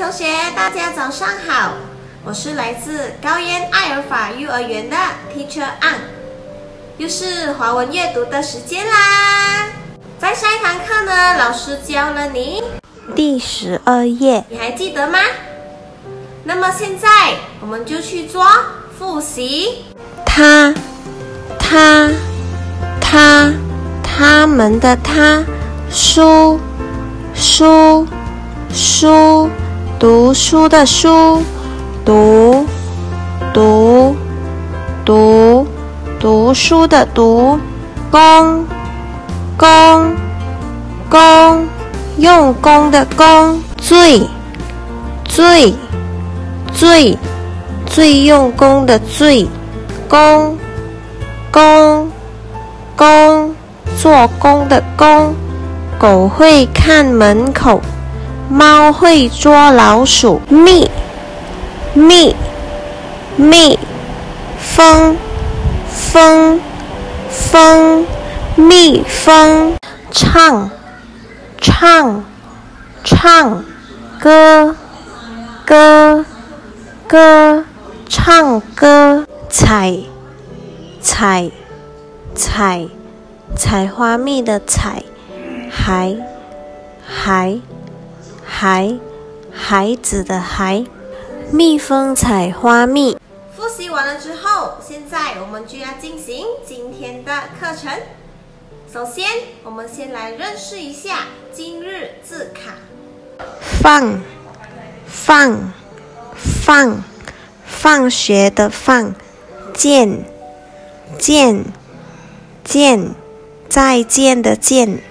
同学，大家早上好，我是来自高烟爱尔法幼儿园的 Teacher An，又是华文阅读的时间啦。在上一堂课呢，老师教了你第十二页，你还记得吗？那么现在我们就去做复习。他、他、他、他们的他，书、书、书，读书的书，读、读、读，读书的读，工、工、工，用功的功，最、最、最。最用功的最，功，功，功，做工的工。狗会看门口，猫会捉老鼠。蜜，蜜，蜜，蜂，蜂，蜂，蜜蜂。唱，唱，唱，歌，歌，歌。唱歌，采，采，采，采花蜜的采，还，还，孩，孩子的孩，蜜蜂采花蜜。复习完了之后，现在我们就要进行今天的课程。首先，我们先来认识一下今日字卡。放，放，放。放学的放，见，见，见，再见的见。